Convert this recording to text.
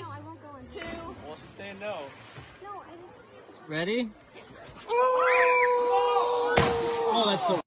No, I won't go in. two. Well, she's saying no. No, I just. Ready? Oh, that's so